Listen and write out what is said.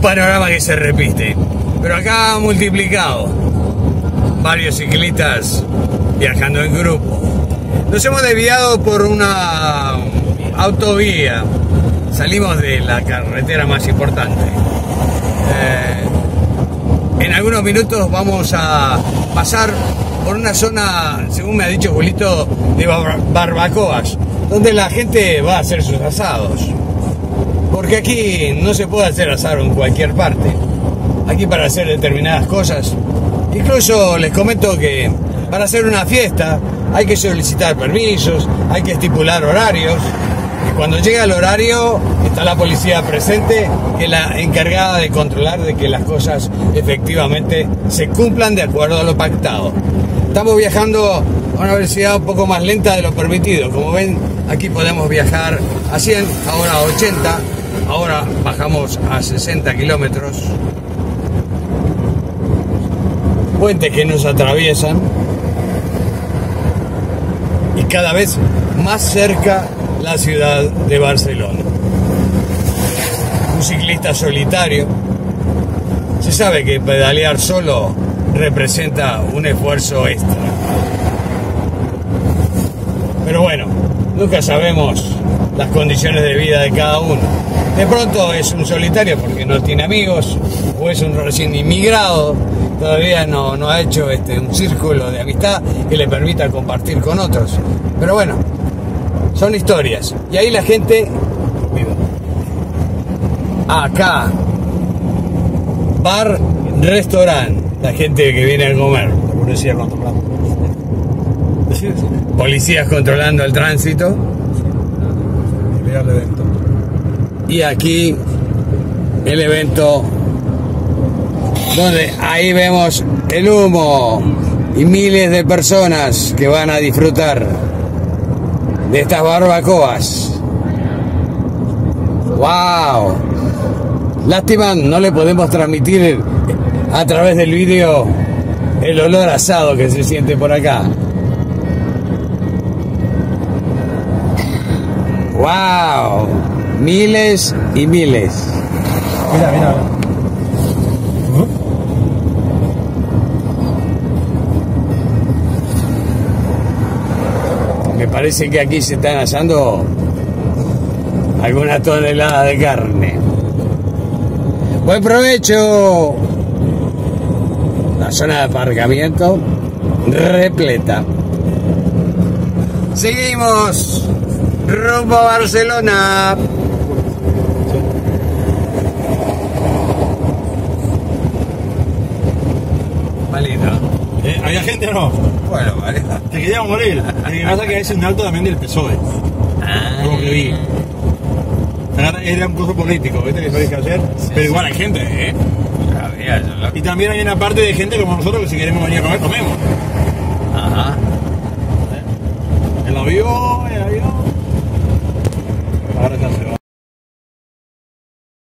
un panorama que se repite, pero acá multiplicado. Varios ciclistas viajando en grupo. Nos hemos desviado por una autovía. Salimos de la carretera más importante. Eh, en algunos minutos vamos a pasar por una zona, según me ha dicho Julito, de barbacoas, donde la gente va a hacer sus asados. Porque aquí no se puede hacer asado en cualquier parte. Aquí para hacer determinadas cosas. Incluso les comento que para hacer una fiesta hay que solicitar permisos, hay que estipular horarios. Y cuando llega el horario está la policía presente, que es la encargada de controlar de que las cosas efectivamente se cumplan de acuerdo a lo pactado. Estamos viajando a una velocidad un poco más lenta de lo permitido. Como ven, aquí podemos viajar a 100, ahora a 80, ahora bajamos a 60 kilómetros. Puentes que nos atraviesan y cada vez más cerca la ciudad de Barcelona. Un ciclista solitario. Se sabe que pedalear solo representa un esfuerzo extra. Pero bueno, nunca sabemos las condiciones de vida de cada uno. De pronto es un solitario porque no tiene amigos, o es un recién inmigrado, todavía no, no ha hecho este, un círculo de amistad que le permita compartir con otros. Pero bueno, son historias. Y ahí la gente, acá, bar, restaurante, la gente que viene a comer. Policía controlando. Policías controlando el tránsito. Y aquí el evento donde ahí vemos el humo y miles de personas que van a disfrutar de estas barbacoas. ¡Wow! Lástima, no le podemos transmitir a través del vídeo el olor asado que se siente por acá. ¡Wow! Miles y miles. Mira, mira. Me parece que aquí se están asando alguna tonelada de carne. Buen provecho. La zona de aparcamiento repleta. Seguimos rumbo a Barcelona. Eh, ¿Había gente o no? Bueno, vale. Te quería morir. Lo que pasa es que es un alto también del PSOE. Ah. Lo que vi. Era un curso político, ¿viste? Que sabéis que hacer. Pero igual hay gente, ¿eh? Sabía yo lo- Y también hay una parte de gente como nosotros que si queremos venir a comer, comemos. Ajá. El avión para acá se.